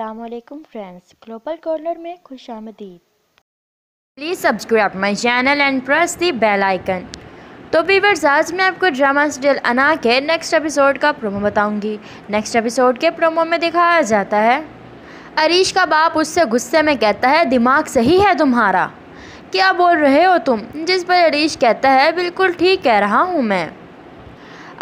السلام علیکم friends, global corner میں خوش آمدید۔ Please subscribe my channel and press the bell icon. تو ویورز، آج میں آپ کو ڈرامہ سٹیل انا کے نیکسٹ ایپیسوڈ کا پرومو بتاؤں گی۔ نیکسٹ ایپیسوڈ کے پرومو میں دکھایا جاتا ہے عریش کا باپ اس سے غصے میں کہتا ہے، دماغ صحیح ہے تمہارا۔ کیا بول رہے ہو تم؟ جس پر عریش کہتا ہے، بالکل ٹھیک کہہ رہا ہوں میں۔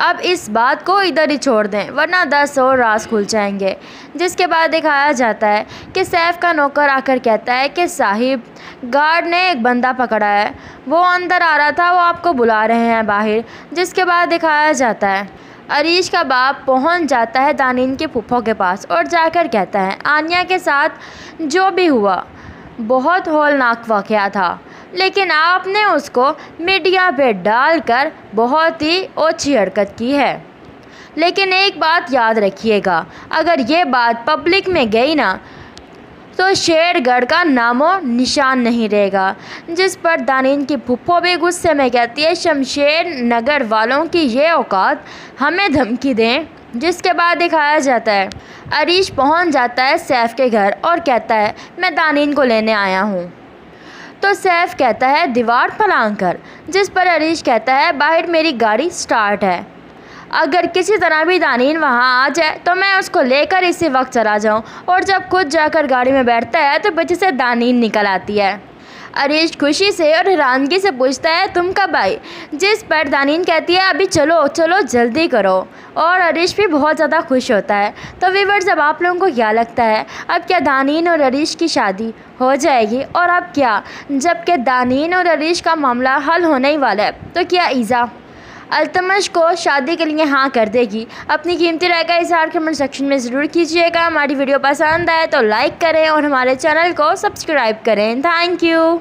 اب اس بات کو ادھر ہی چھوڑ دیں، ورنہ دس اور راز کھل جائیں گے۔ جس کے بعد دکھایا جاتا ہے کہ سیف کا نوکر آ کر کہتا ہے کہ صاحب، گارڈ نے ایک بندہ پکڑا ہے۔ وہ اندر آ رہا تھا، وہ آپ کو بلا رہے ہیں باہر۔ جس کے بعد دکھایا جاتا ہے، عریش کا باپ پہنچ جاتا ہے دانین کے پھپھوں کے پاس اور جا کر کہتا ہے آنیا کے ساتھ جو بھی ہوا، بہت ہولناک واقعہ تھا۔ لیکن آپ نے اس کو میڈیا پہ ڈال کر بہت ہی اوچھی حرکت کی ہے۔ لیکن ایک بات یاد رکھیے گا، اگر یہ بات پبلک میں گئی نا، تو شیر گڑھ کا نام و نشان نہیں رہے گا، جس پر دانین کی پھپھو بھی غصے میں کہتی ہے، شمشیر نگر والوں کی یہ اوقات ہمیں دھمکی دیں، جس کے بعد دکھایا جاتا ہے۔ عریش پہنچ جاتا ہے سیف کے گھر اور کہتا ہے، میں دانین کو لینے آیا ہوں۔ تو سیف کہتا ہے دیوار پھلانگ کر، جس پر عریش کہتا ہے باہر میری گاڑی سٹارٹ ہے۔ اگر کسی طرح بھی دانین وہاں آ جائے تو میں اس کو لے کر اسی وقت چلا جاؤں اور جب خود جا کر گاڑی میں بیٹھتا ہے تو بچے سے دانین نکل آتی ہے۔ عریش خوشی سے اور حیرانگی سے پوچھتا ہے، تم کب آئی؟ جس پر دانین کہتی ہے، ابھی چلو چلو، جلدی کرو۔ اور عریش بھی بہت زیادہ خوش ہوتا ہے۔ تو ویورز جب آپ لوگوں کو کیا لگتا ہے؟ اب کیا دانین اور عریش کی شادی ہو جائے گی؟ اور اب کیا؟ جبکہ دانین اور عریش کا معاملہ حل ہونے ہی والا ہے۔ تو کیا ایزا؟ التمش کو شادی کے لیے ہاں کر دے گی۔ اپنی قیمتی رائے کا اظہار کمنٹ سیکشن میں ضرور کیجیے گا۔ ہماری ویڈیو پسند آئے تو لائک کریں اور ہمارے چینل کو سبسکرائب کریں۔ Thank you